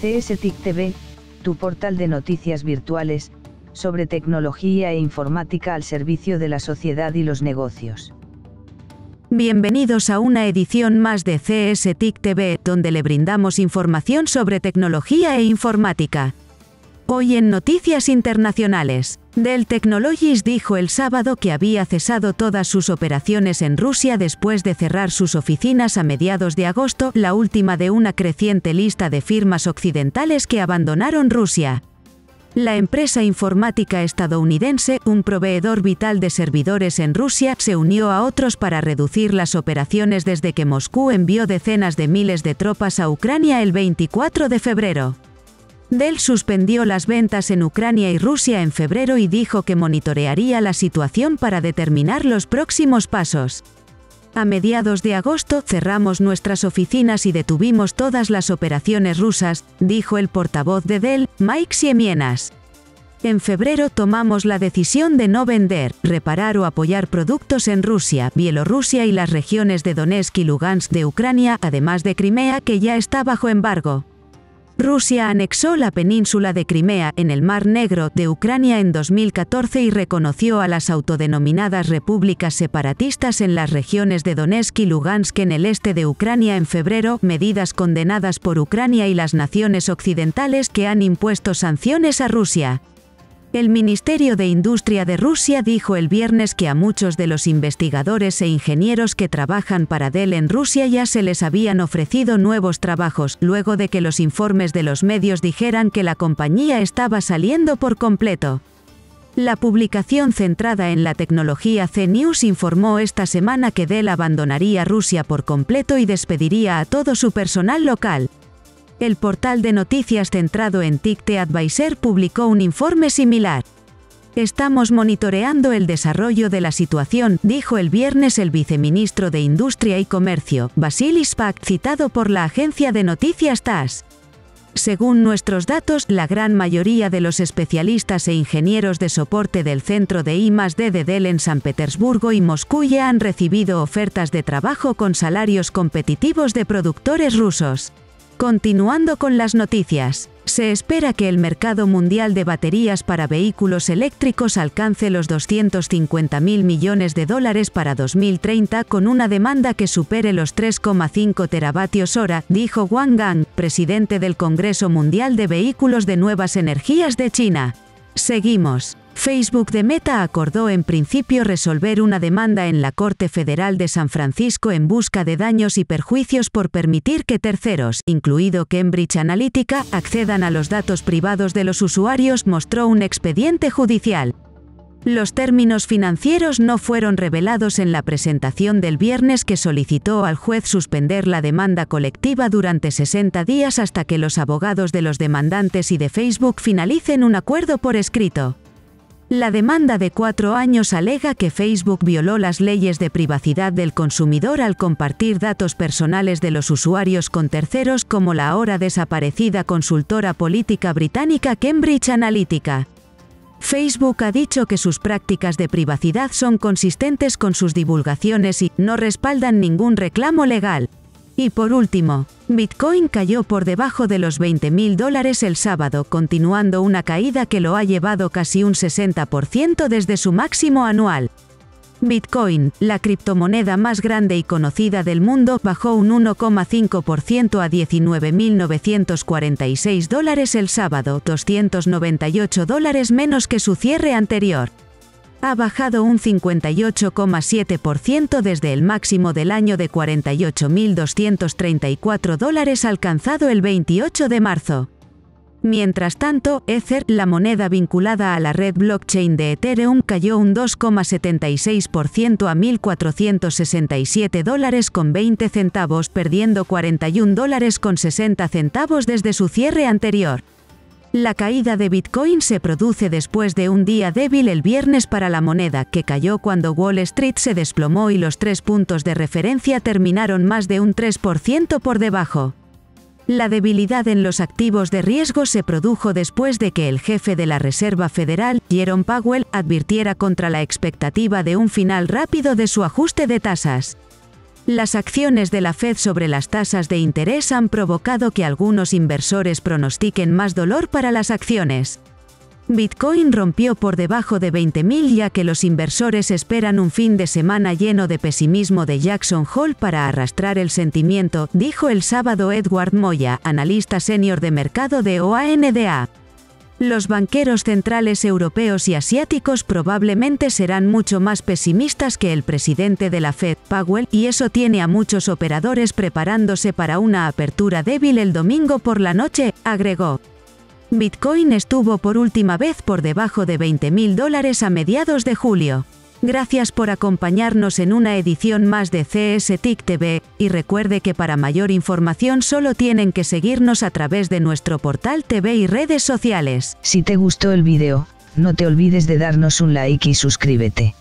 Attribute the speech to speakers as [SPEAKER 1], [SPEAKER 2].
[SPEAKER 1] CSTIC TV, tu portal de noticias virtuales, sobre tecnología e informática al servicio de la sociedad y los negocios.
[SPEAKER 2] Bienvenidos a una edición más de CSTIC TV, donde le brindamos información sobre tecnología e informática. Hoy en Noticias Internacionales, Dell Technologies dijo el sábado que había cesado todas sus operaciones en Rusia después de cerrar sus oficinas a mediados de agosto, la última de una creciente lista de firmas occidentales que abandonaron Rusia. La empresa informática estadounidense, un proveedor vital de servidores en Rusia, se unió a otros para reducir las operaciones desde que Moscú envió decenas de miles de tropas a Ucrania el 24 de febrero. Dell suspendió las ventas en Ucrania y Rusia en febrero y dijo que monitorearía la situación para determinar los próximos pasos. A mediados de agosto cerramos nuestras oficinas y detuvimos todas las operaciones rusas, dijo el portavoz de Dell, Mike Siemienas. En febrero tomamos la decisión de no vender, reparar o apoyar productos en Rusia, Bielorrusia y las regiones de Donetsk y Lugansk de Ucrania, además de Crimea que ya está bajo embargo. Rusia anexó la península de Crimea en el Mar Negro de Ucrania en 2014 y reconoció a las autodenominadas repúblicas separatistas en las regiones de Donetsk y Lugansk en el este de Ucrania en febrero, medidas condenadas por Ucrania y las naciones occidentales que han impuesto sanciones a Rusia. El Ministerio de Industria de Rusia dijo el viernes que a muchos de los investigadores e ingenieros que trabajan para Dell en Rusia ya se les habían ofrecido nuevos trabajos, luego de que los informes de los medios dijeran que la compañía estaba saliendo por completo. La publicación centrada en la tecnología C-News informó esta semana que Dell abandonaría Rusia por completo y despediría a todo su personal local. El portal de noticias centrado en TICTE Advisor publicó un informe similar. Estamos monitoreando el desarrollo de la situación, dijo el viernes el viceministro de Industria y Comercio, Vasily Spak, citado por la agencia de noticias TAS. Según nuestros datos, la gran mayoría de los especialistas e ingenieros de soporte del centro de I+D de Dell en San Petersburgo y Moscú ya han recibido ofertas de trabajo con salarios competitivos de productores rusos. Continuando con las noticias. Se espera que el mercado mundial de baterías para vehículos eléctricos alcance los 250 mil millones de dólares para 2030 con una demanda que supere los 3,5 teravatios hora, dijo Wang Gang, presidente del Congreso Mundial de Vehículos de Nuevas Energías de China. Seguimos. Facebook de Meta acordó en principio resolver una demanda en la Corte Federal de San Francisco en busca de daños y perjuicios por permitir que terceros, incluido Cambridge Analytica, accedan a los datos privados de los usuarios, mostró un expediente judicial. Los términos financieros no fueron revelados en la presentación del viernes que solicitó al juez suspender la demanda colectiva durante 60 días hasta que los abogados de los demandantes y de Facebook finalicen un acuerdo por escrito. La demanda de cuatro años alega que Facebook violó las leyes de privacidad del consumidor al compartir datos personales de los usuarios con terceros como la ahora desaparecida consultora política británica Cambridge Analytica. Facebook ha dicho que sus prácticas de privacidad son consistentes con sus divulgaciones y no respaldan ningún reclamo legal. Y por último, Bitcoin cayó por debajo de los 20.000 dólares el sábado, continuando una caída que lo ha llevado casi un 60% desde su máximo anual. Bitcoin, la criptomoneda más grande y conocida del mundo, bajó un 1,5% a 19.946 dólares el sábado, 298 dólares menos que su cierre anterior ha bajado un 58,7% desde el máximo del año de 48.234 dólares alcanzado el 28 de marzo. Mientras tanto, Ether, la moneda vinculada a la red blockchain de Ethereum, cayó un 2,76% a 1.467 dólares con 20 centavos, perdiendo 41 dólares con 60 centavos desde su cierre anterior. La caída de Bitcoin se produce después de un día débil el viernes para la moneda, que cayó cuando Wall Street se desplomó y los tres puntos de referencia terminaron más de un 3% por debajo. La debilidad en los activos de riesgo se produjo después de que el jefe de la Reserva Federal, Jerome Powell, advirtiera contra la expectativa de un final rápido de su ajuste de tasas. Las acciones de la Fed sobre las tasas de interés han provocado que algunos inversores pronostiquen más dolor para las acciones. Bitcoin rompió por debajo de 20.000 ya que los inversores esperan un fin de semana lleno de pesimismo de Jackson Hole para arrastrar el sentimiento, dijo el sábado Edward Moya, analista senior de mercado de OANDA. Los banqueros centrales europeos y asiáticos probablemente serán mucho más pesimistas que el presidente de la Fed, Powell, y eso tiene a muchos operadores preparándose para una apertura débil el domingo por la noche, agregó. Bitcoin estuvo por última vez por debajo de 20.000 dólares a mediados de julio. Gracias por acompañarnos en una edición más de CS TIC TV, y recuerde que para mayor información solo tienen que seguirnos a través de nuestro portal TV y redes sociales.
[SPEAKER 1] Si te gustó el vídeo, no te olvides de darnos un like y suscríbete.